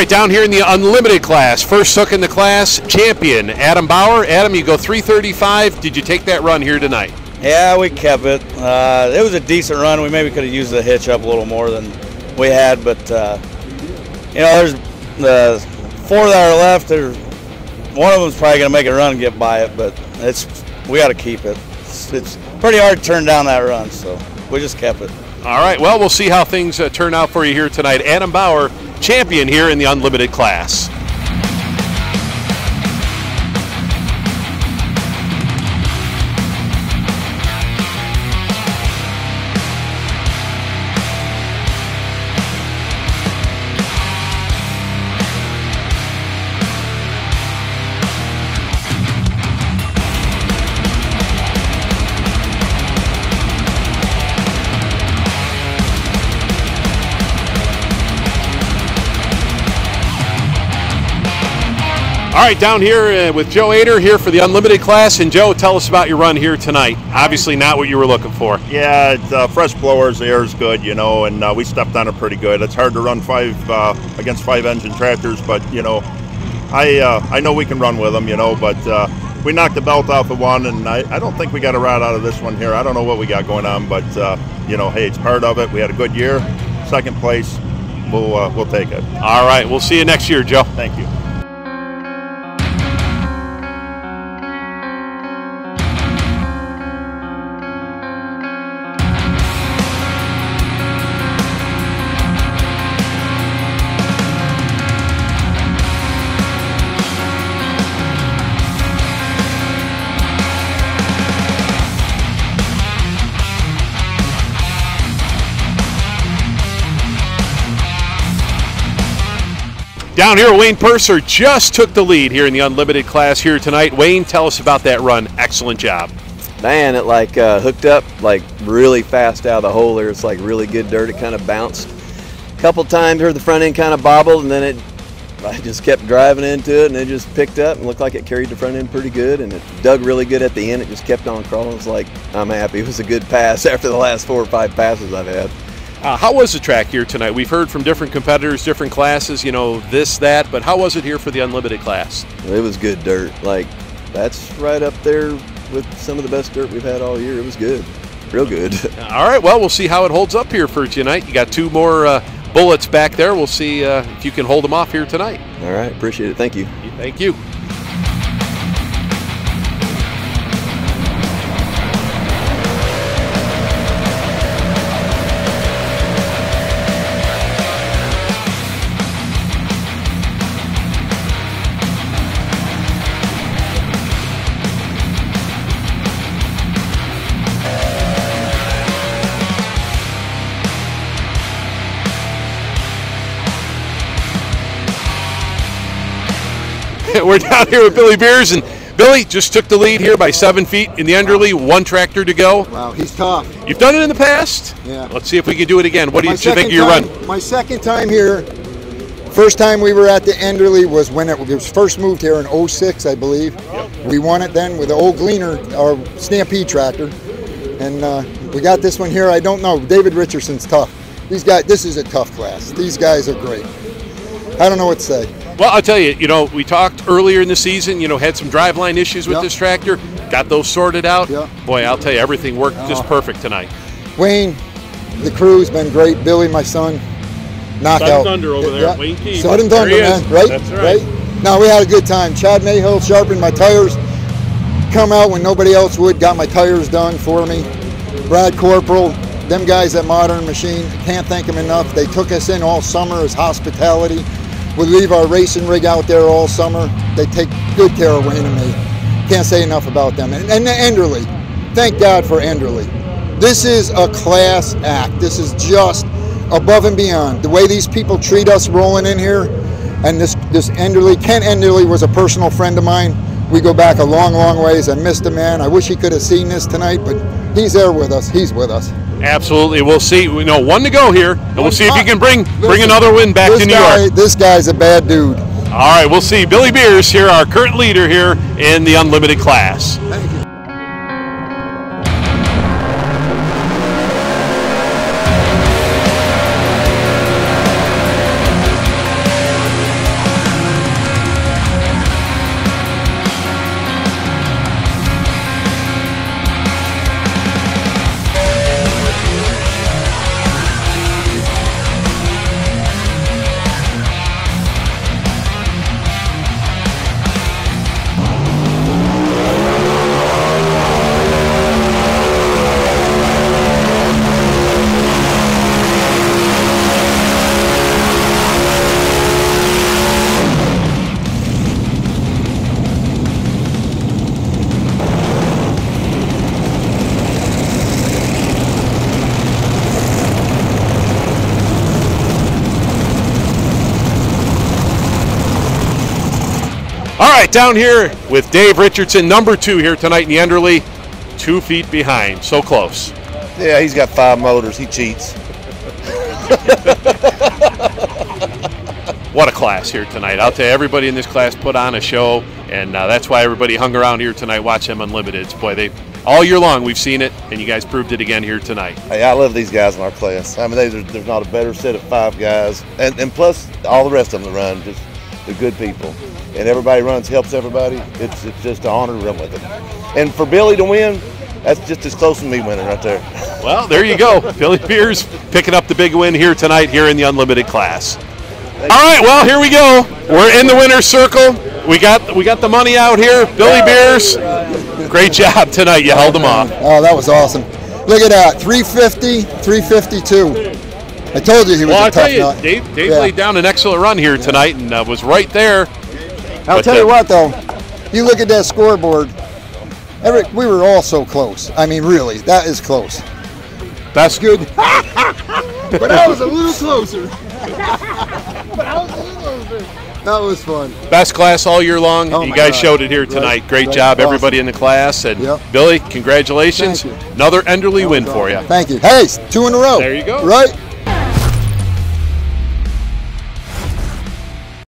right, down here in the unlimited class, first hook in the class, champion Adam Bauer. Adam, you go 335. Did you take that run here tonight? Yeah, we kept it. Uh, it was a decent run. We maybe could have used the hitch up a little more than we had, but uh, you know, there's the four that are left. There's one of them's probably going to make a run and get by it, but it's we got to keep it. It's, it's, pretty hard to turn down that run, so we just kept it. All right. Well, we'll see how things uh, turn out for you here tonight. Adam Bauer, champion here in the unlimited class. All right, down here uh, with Joe Eder here for the Unlimited class. And Joe, tell us about your run here tonight. Obviously, not what you were looking for. Yeah, uh, fresh blowers, the air is good, you know, and uh, we stepped on it pretty good. It's hard to run five uh, against five engine tractors, but you know, I uh, I know we can run with them, you know, but uh, we knocked the belt off of one, and I, I don't think we got a ride out of this one here. I don't know what we got going on, but you know, hey, it's part of it. We had a good year, second place. We'll we'll take it. All right, we'll see you next year, Joe. Thank you. Down here, Wayne Purser just took the lead here in the unlimited class here tonight. Wayne, tell us about that run. Excellent job. Man, it like uh, hooked up like really fast out of the hole there. It's like really good dirt. It kind of bounced. A couple times here the front end kind of bobbled and then it I just kept driving into it and it just picked up and looked like it carried the front end pretty good and it dug really good at the end. It just kept on crawling. It's like I'm happy. It was a good pass after the last four or five passes I've had. Uh, how was the track here tonight? We've heard from different competitors, different classes, you know, this, that, but how was it here for the unlimited class? It was good dirt. Like, that's right up there with some of the best dirt we've had all year. It was good. Real good. all right, well, we'll see how it holds up here for tonight. You got two more uh, bullets back there. We'll see uh, if you can hold them off here tonight. All right, appreciate it. Thank you. Thank you. We're down here with Billy Biers, and Billy just took the lead here by seven feet in the Enderle. One tractor to go. Wow, he's tough. You've done it in the past. Yeah. Let's see if we can do it again. What do you, think of your time, run? My second time here. First time we were at the Enderle was when it was first moved here in 06, I believe. Yep. We won it then with the old Gleaner, our Stampede tractor. And uh, we got this one here. I don't know. David Richardson's tough. These guys, this is a tough class. These guys are great. I don't know what to say. Well, I'll tell you, you know, we talked earlier in the season, you know, had some driveline issues with Yep. this tractor, got those sorted out. Yep. Boy, I'll tell you, everything worked just Oh. perfect tonight. Wayne, the crew's been great. Billy, my son, knockout. Thunder over there, Wayne Keith. Sudden Thunder, man. Right? That's right. Now we had a good time. Chad Mayhill sharpened my tires. Come out when nobody else would. Got my tires done for me. Brad Corporal, them guys at Modern Machine, can't thank them enough. They took us in all summer as hospitality. We leave our racing rig out there all summer. They take good care of Wayne and me. Can't say enough about them. And, and Enderle, thank God for Enderle. This is a class act. This is just above and beyond. The way these people treat us rolling in here, and this this Enderle, Ken Enderle was a personal friend of mine. We go back a long, long ways. I missed the man. I wish he could have seen this tonight, but he's there with us. He's with us. Absolutely. We'll see. We know one to go here, and we'll see if you can bring bring another win back this to New guy, York. This guy's a bad dude. All right, we'll see. Billy Biers here, our current leader here in the unlimited class. You. right, down here with Dave Richardson, number two here tonight in the Enderle. Two feet behind, so close. Yeah, he's got five motors. He cheats. What a class here tonight. I'll tell you, everybody in this class put on a show, and uh, that's why everybody hung around here tonight, watch them Unlimiteds. Boy, they all year long we've seen it, and you guys proved it again here tonight. Hey, I love these guys in our class. I mean, they, there's, there's not a better set of five guys, and, and plus all the rest of them that run, just they're good people, and everybody runs helps everybody. It's it's just an honor to run with them. And for Billy to win, that's just as close to me winning right there. Well, there you go. Billy Biers picking up the big win here tonight here in the Unlimited class. All right, well, here we go. We're in the winner's circle. We got we got the money out here. Billy Biers, great job tonight. You held them off. Oh, that was awesome. Look at that, 350, 352. I told you he was Well, a I'll tough tell you, nut. Dave, Dave Yeah. laid down an excellent run here tonight and uh, was right there. I'll But, tell you uh, what, though, you look at that scoreboard. Every, we were all so close. I mean, really, that is close. That's Good. but I was a little closer. but I was a little closer. That was fun. Best class all year long. Oh you guys God. showed it here Right, tonight. Great right. job, Awesome. everybody in the class. And Yep. Billy, congratulations. Another Enderle win for you. Thank you. Hey, two in a row. There you go. Right?